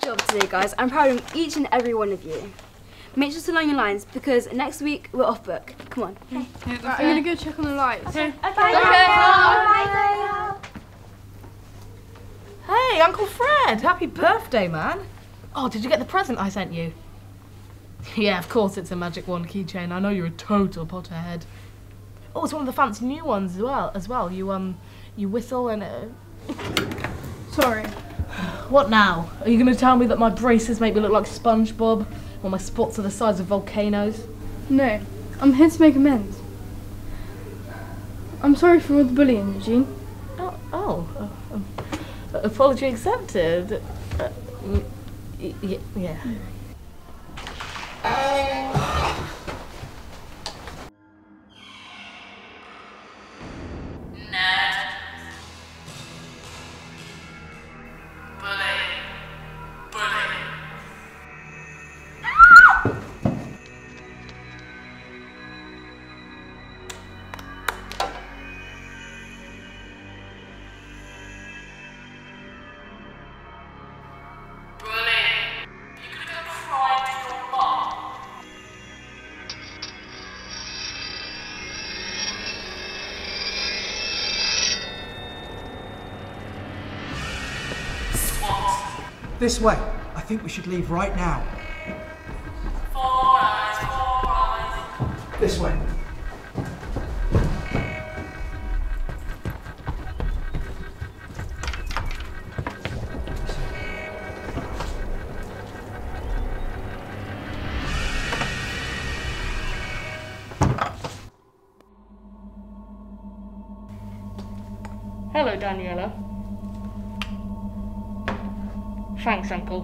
job today, guys. I'm proud of each and every one of you. Make sure to line your lines because next week we're off book. Come on. Right, I'm gonna go check on the lights. Okay. Hey, Uncle Fred! Happy birthday, man! Oh, did you get the present I sent you? Yeah, of course it's a magic wand keychain. I know you're a total Potterhead. Oh, it's one of the fancy new ones as well. As well, you um, you whistle and. Uh... Sorry. What now? Are you going to tell me that my braces make me look like SpongeBob, or my spots are the size of volcanoes? No, I'm here to make amends. I'm sorry for all the bullying, Eugene. Oh, oh, uh, um, apology accepted. Uh, y- y- yeah. This way. I think we should leave right now. This way. Hello, Daniela. Thanks, Uncle.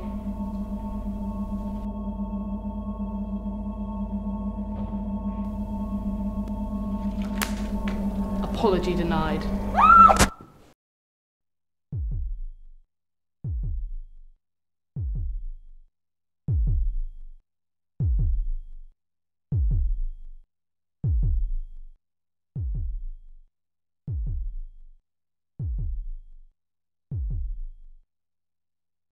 Apology denied.